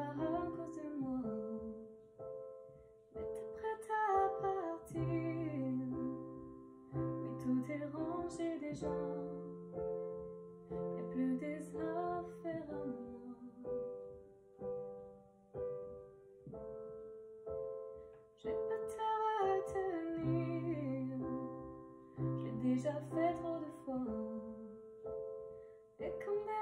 à cause de moi. Mais t'es prête à partir. Mais tout est rangé déjà. Et plus des affaires à moi. Je vais pas te retenir. Je l'ai déjà fait trop de fois. Et comme des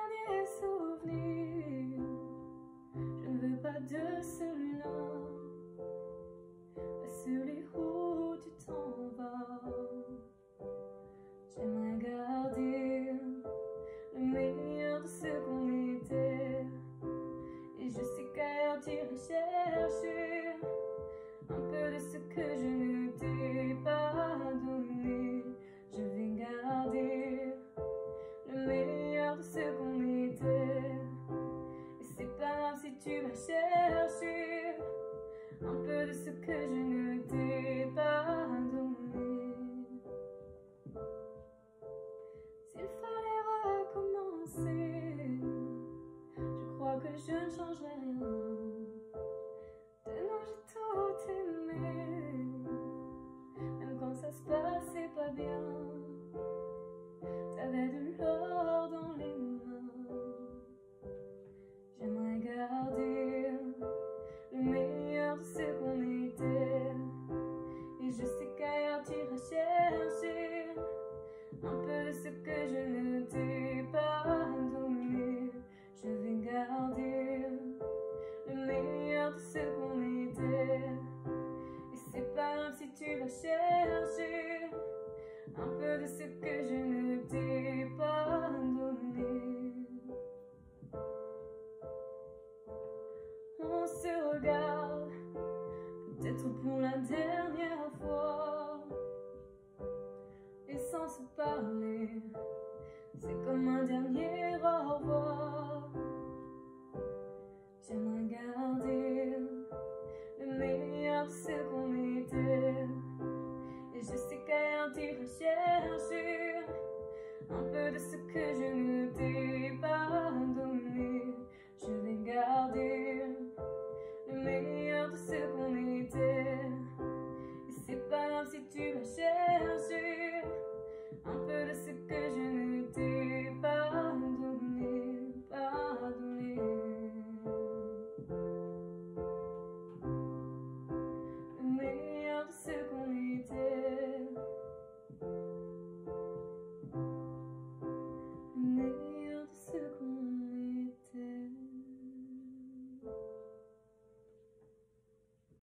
tu vas chercher un peu de ce que je ne t'ai pas donné. S'il fallait recommencer, je crois que je ne changerai rien. se regarde, peut-être pour la dernière fois, et sans se parler, c'est comme un dernier au revoir. J'aimerais garder le meilleur de ce qu'on était, et je sais qu'ailleurs tu recherches un peu de ce que je ne t'ai pas.